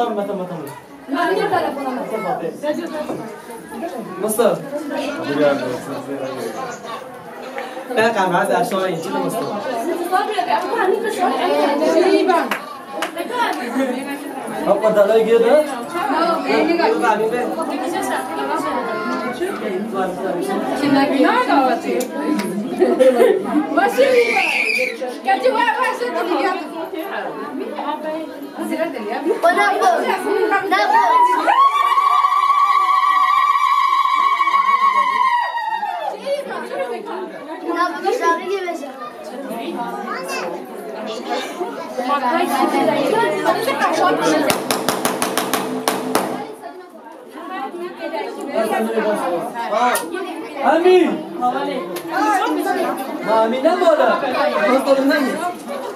tamam ben tamam tamam. Nasıl? Ben kanka aşağıya in. Çıkın nasıl? Apa tak lagi tu? Tu kan ni deh. Ami. Mami böyle? Hastalığı ne? Orası böyle de var. Nasıl? Bizim ona ver.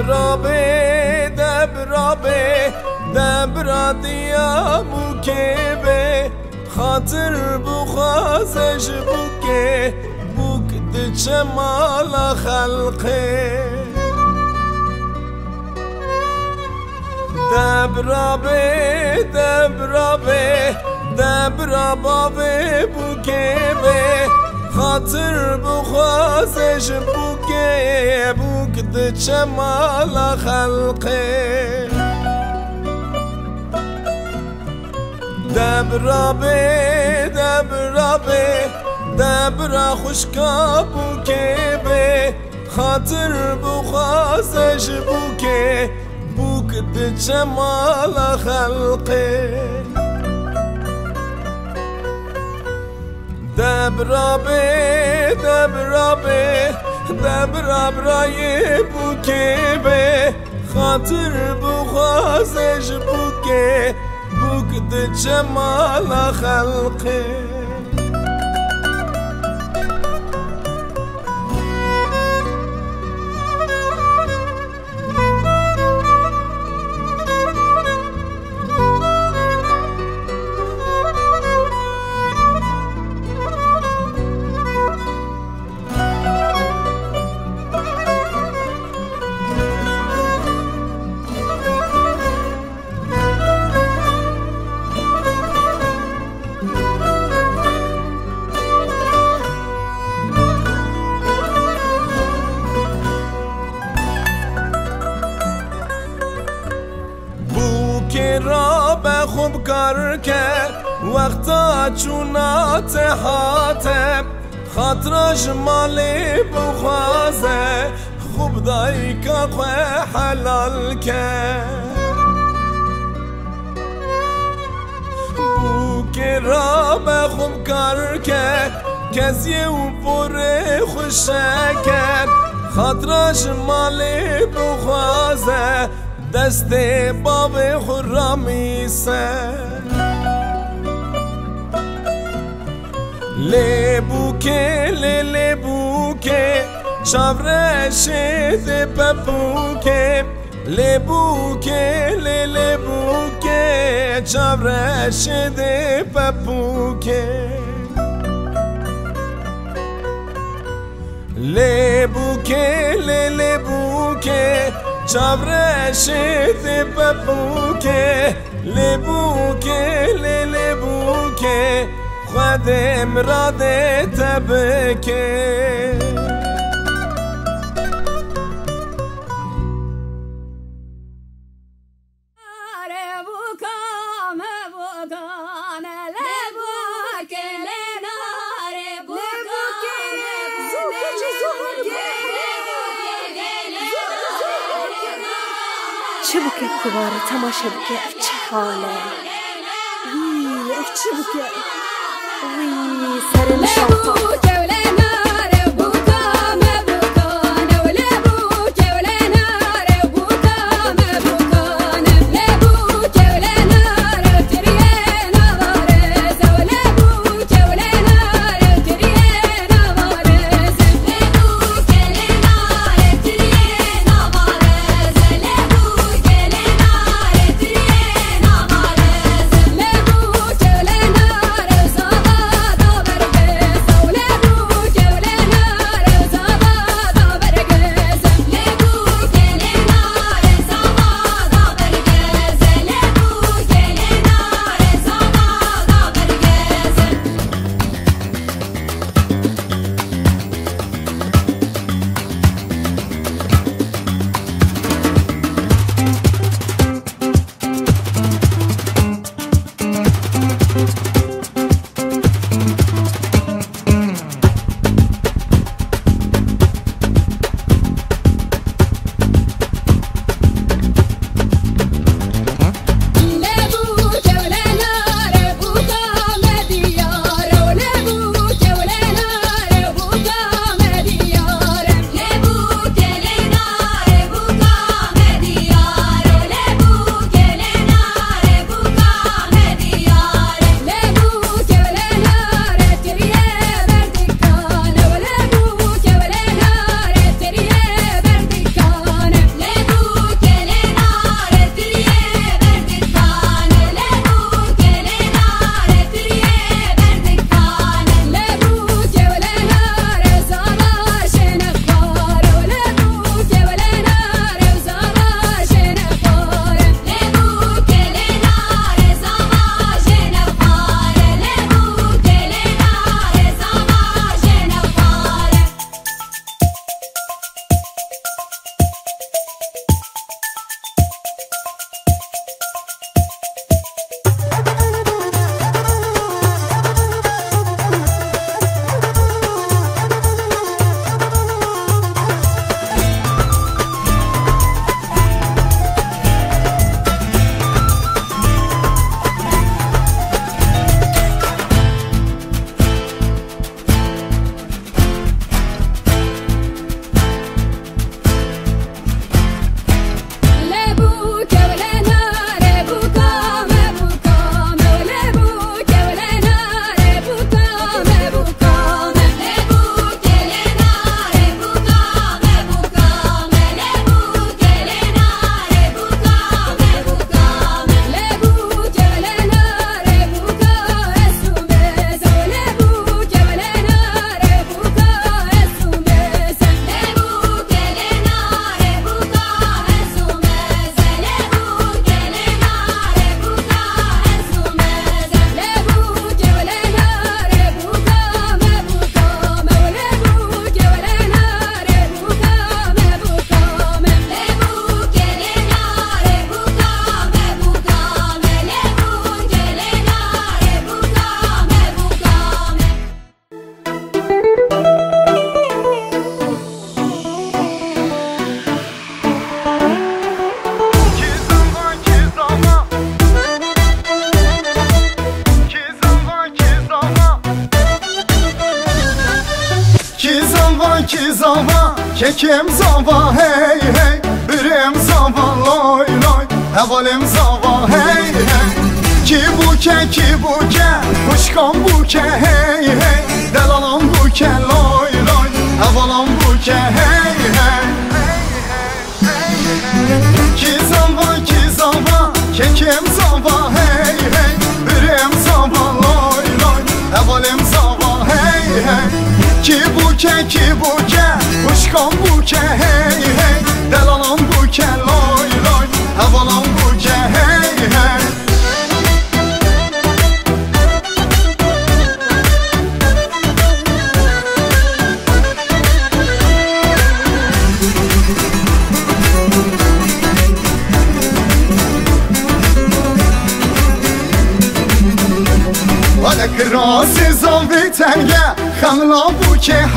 دبرابي دبرابي دبرا ديا مكيبي خاطر بخازج بوكي بوك دجمال خلقي. دبرابي دبرابي دبرابي بوكيبي خاطر بخازج بوكي بوك دچه مالا خلقه دبرابه دبرابه دبرا خوشکا بوکه به خاطر بخوازش بوکه بوک دچه مالا خلقه دبرابه دبرابه ربرای بود که به خاطر بخوازش بود که بود جمال خلقه. خاطرش مالی بخوازه خوب دای که خواه حلال که. بوکه را خوب کار که کسی او پر خوشه کرد خاطرش مالی بخوازه دست باب خرامی سه لبوکه لبوکه شاورش ده پپوکه لبوکه لبوکه شاورش ده پپوکه لبوکه لبوکه چاورش ده پپوکه لبوکه لبوکه خودم را ده تبکه چه بوکه کوباره تماشا بوکه اف چه حاله وی اف چه بوکه Ui, sao đến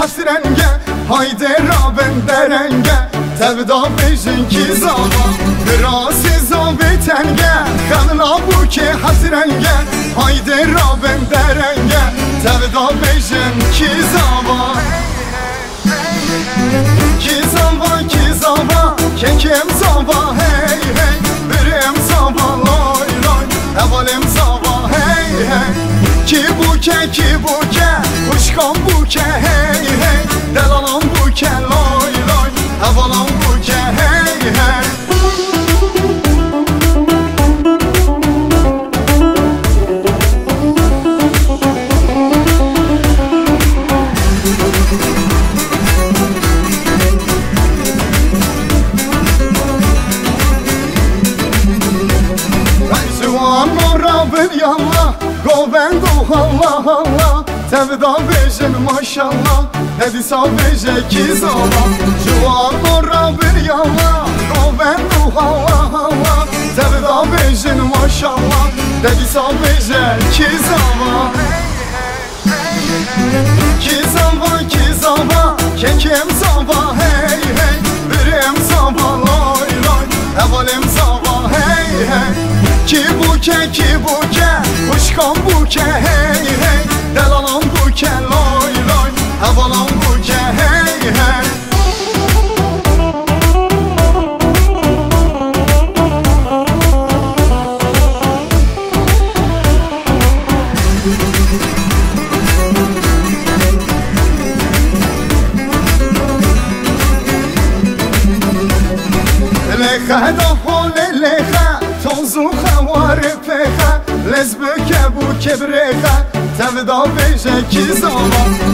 hasrenge Haydi rabin derenge Tevda bejin ki zava Krasi zavi tenge Xanla bu ke hasrenge Haydi rabin derenge Tevda bejin ki zava Ki zava ki zava Kekim zava hey hey Birim zava loy loy. Evalim zava hey hey. Ki buke ki buke Kuşkan buke hey hey. Delalam buke loy loy. Evalam buke hey hey Allah Allah Tevda bejin maşallah. Hedi sav beje ki zala Zuan morabın yalla Govendo Allah Allah Tevda bejin maşallah. Hedi sav beje ki zala Ki zava ki zava Kekim zava hey hey. Birim zava loy loy Evalim zava hey hey Ki buke ki buke Kuşkan buke hey hey. Delalam buke loy چیزامو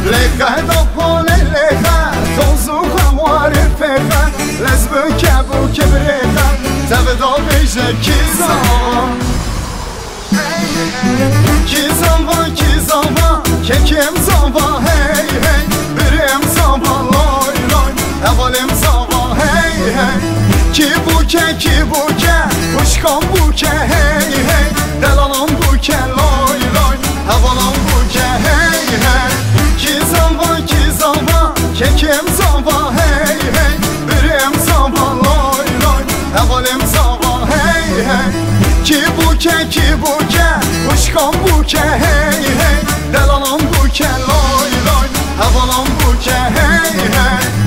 لقه دا قول لقه توزو قوار پقه لزب کبو کبرقه تبه دا بیشه کیزامو کیزامو کیزامو ککم زامو هی هی بریم زامو لای لای اولیم زامو هی هی کی بوکه کی بوکه خوشکام بوکه هی هی دلالان بوکه Kekim zava hey hey. Birim zava loy loy. Evalim zava hey hey. Ki buke ki buke Kuşkan buke hey hey. Delalam buke loy loy. Evalam buke hey hey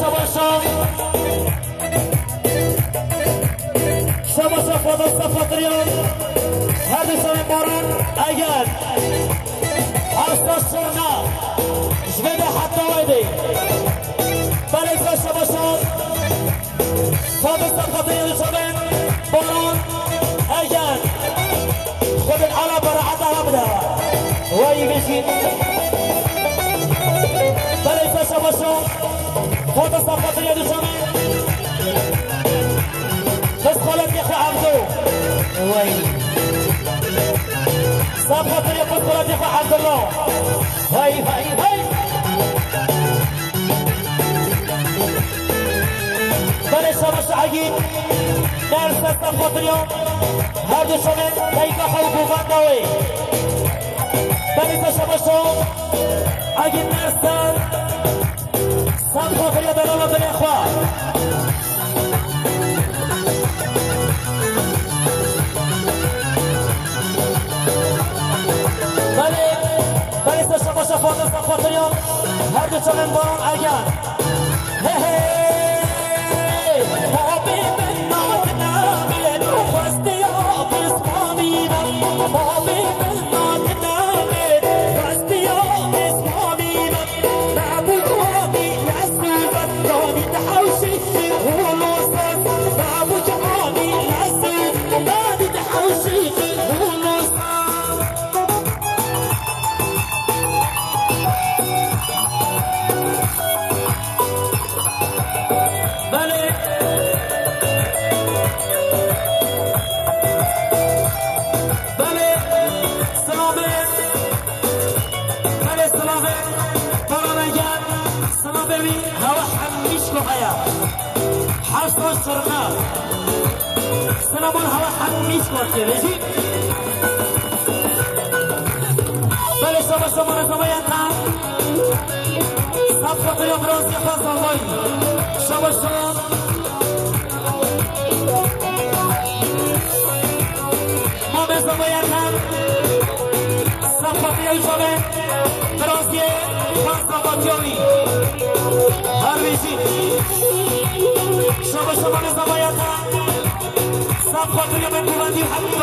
شبا شبا شبا هذا سنة باران أجاد أستا حتى ويدي بلسة شبا شبا فادستا فطريان شبين باران أجاد خذ ويجي بلسة شبا خود صفات یادشونه بس خالد یخو حمزو وای صفات یخو بس خالد یخو وای، وای، وای. های بله شمش عگید درس دستم هر دوشونه دقیقه خو بوغن نوی. بله تا شمشون عگید درس سلام خو خیلی دلال و هر دو چون باران اگر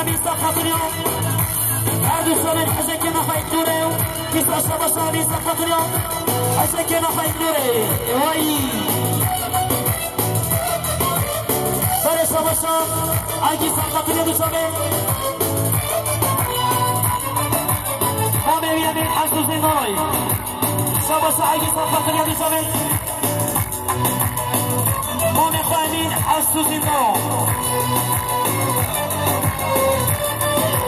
Amista Khatriyo Erdi Sömen Hezekena Haydure Kisra Şabasa Amista Khatriyo Hezekena Haydure Vay Sare Şabasa Agisa Khatriyo Düşome Hame Viyamin Hasus Denoy Şabasa Agisa Khatriyo Düşome Mon Efamin Hasus Denoy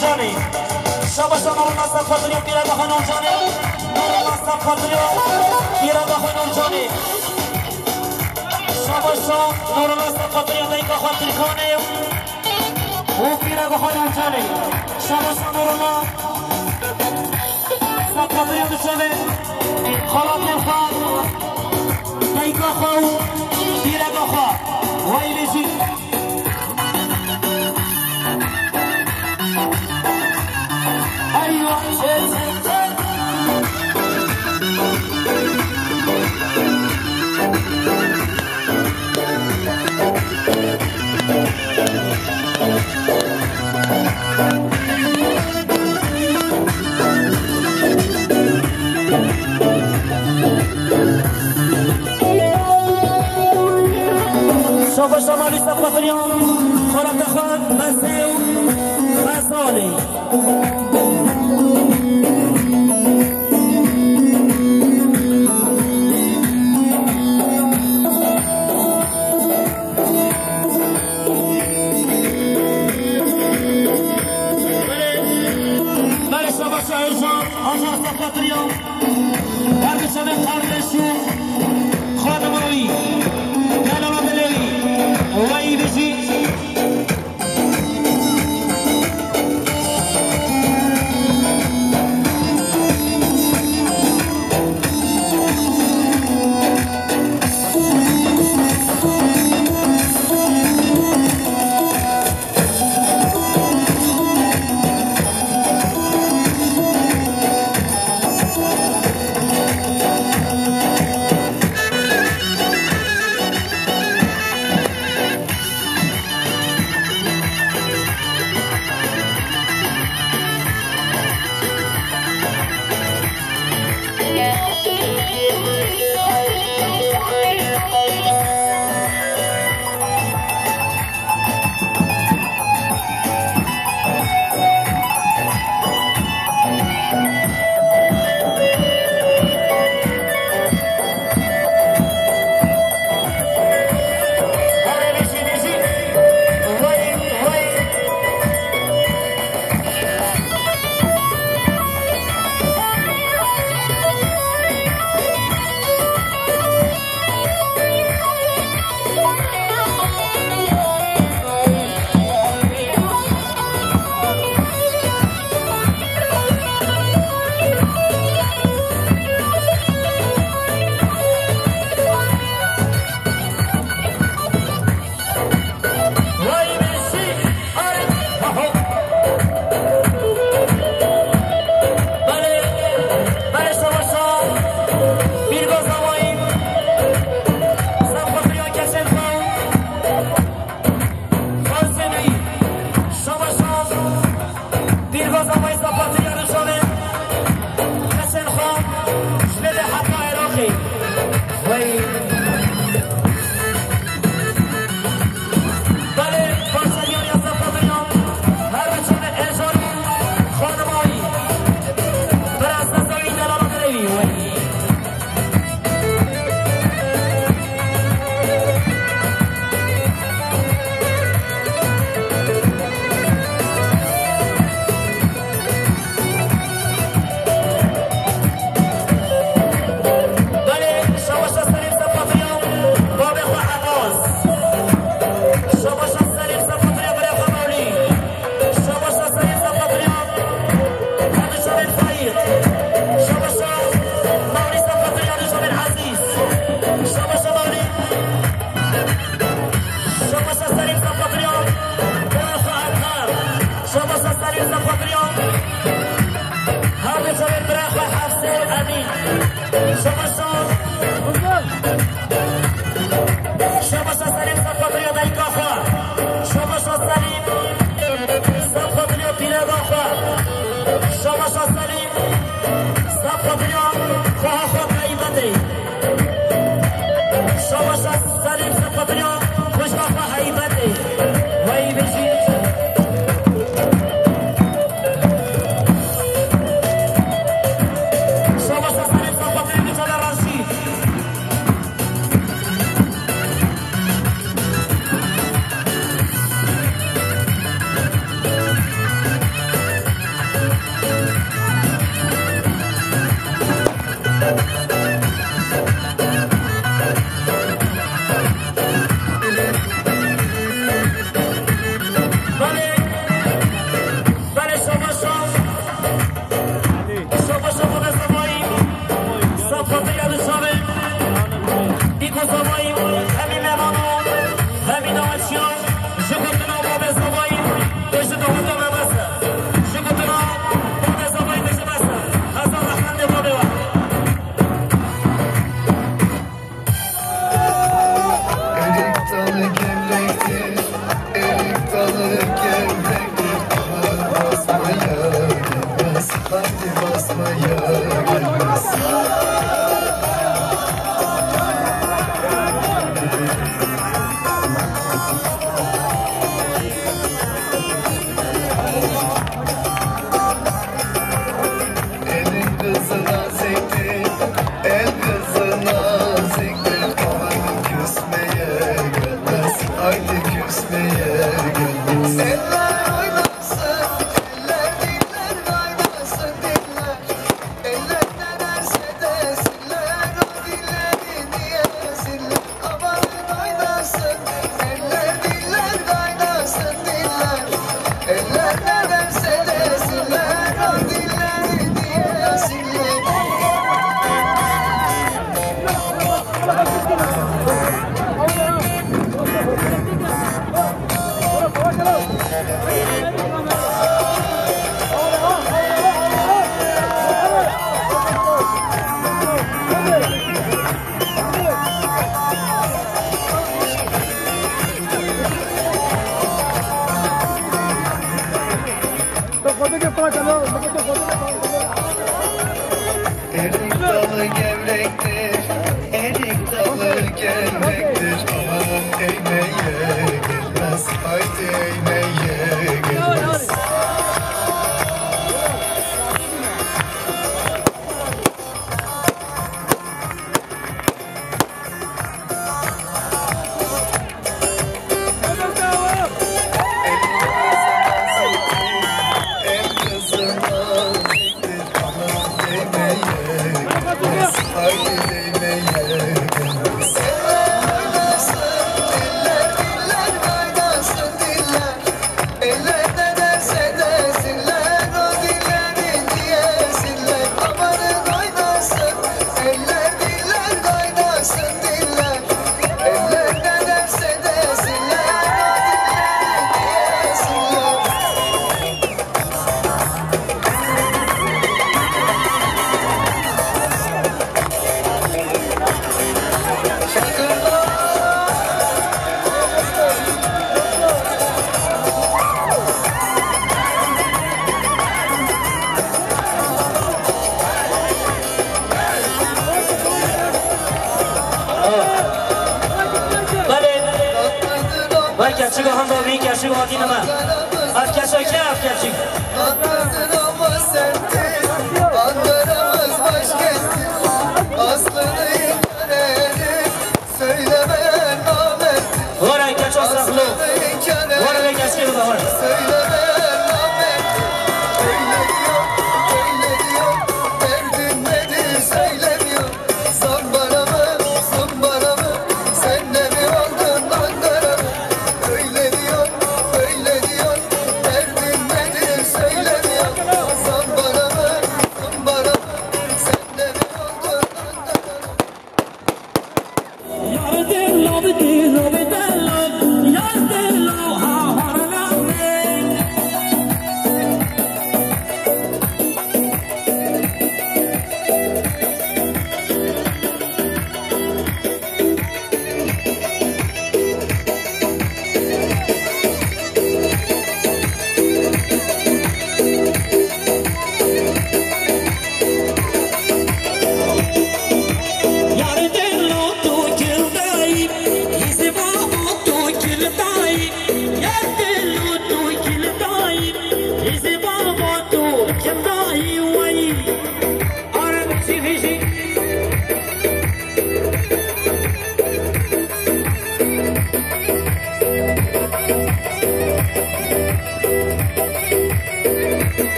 خانجانی شب شب مرد مصطفى فضلی پیره به خانجانی مرد مصطفى فضلی پیره به خانجانی شب شب مرد مصطفى فضلی دیگه خاطر خانه و پیره به خانجانی شب شب مرد مصطفى فضلی دشمن خلاص خان دیگه خو پیره به خو وای لیزی sobre esa maldita ecuación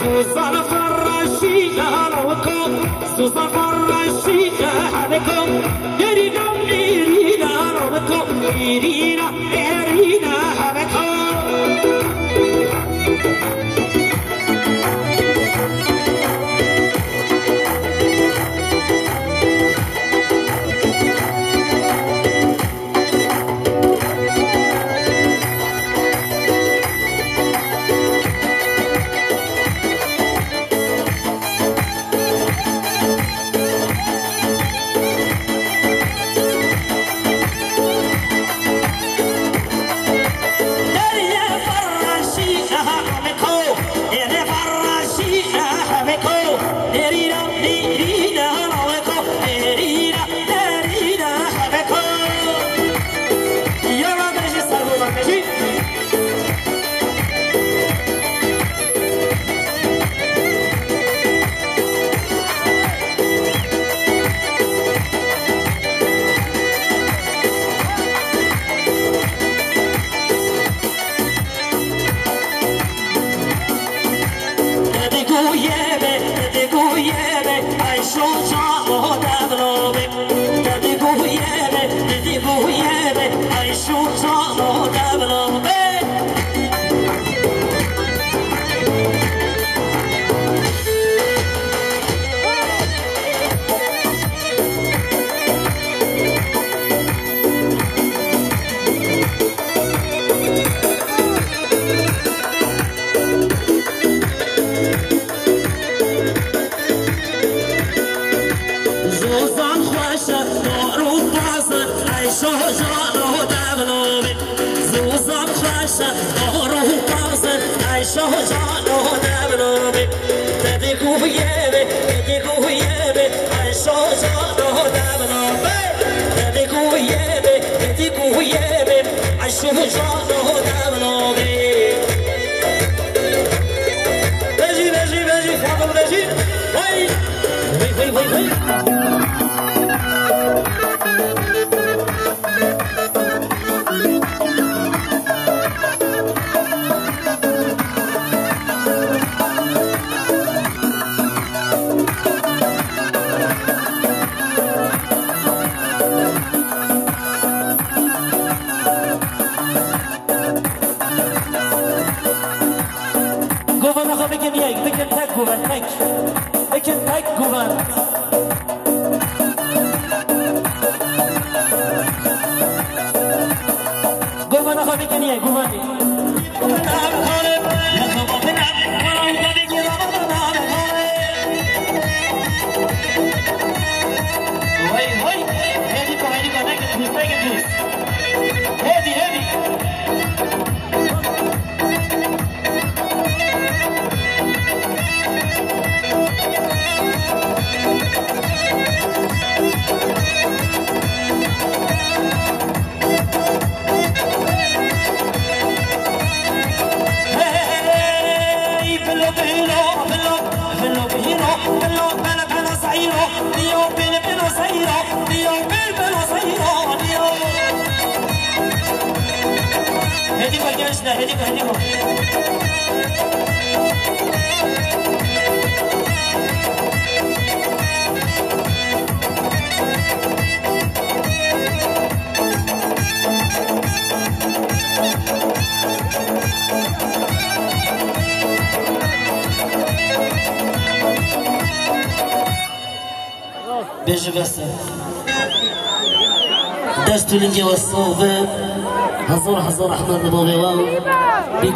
سوسن فرشية روكم سوسن فرشية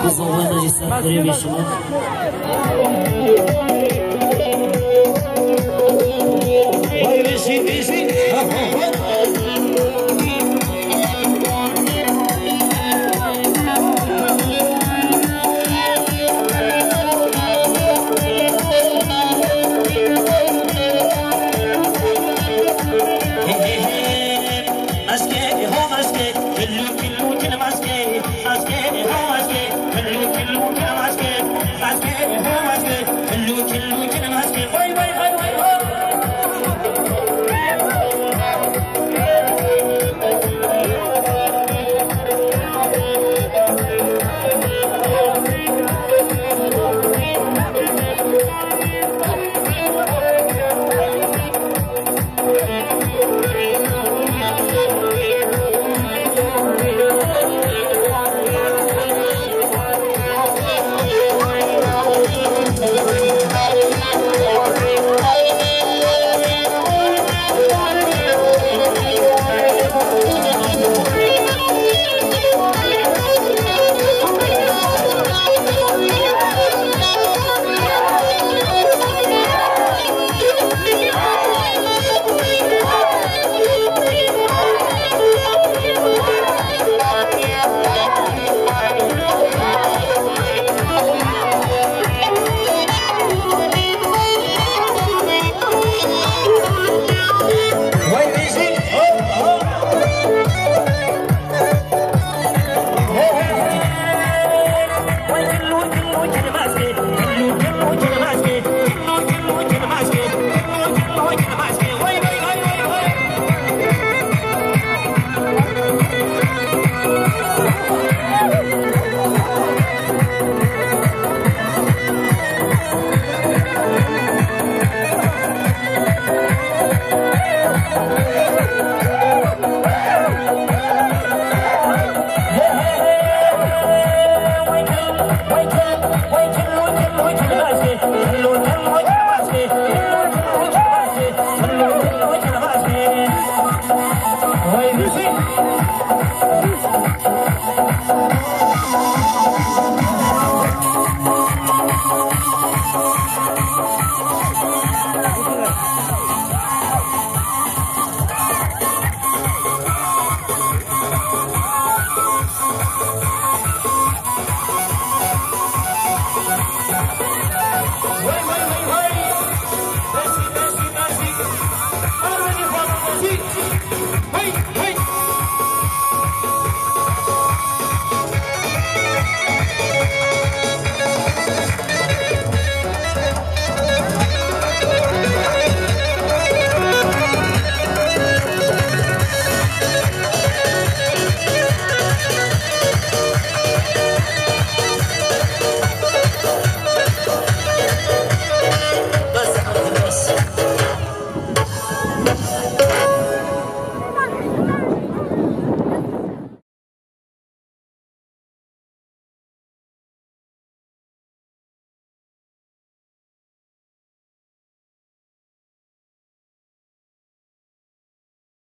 Kosmopolitan İslam Grevi Şubat don't have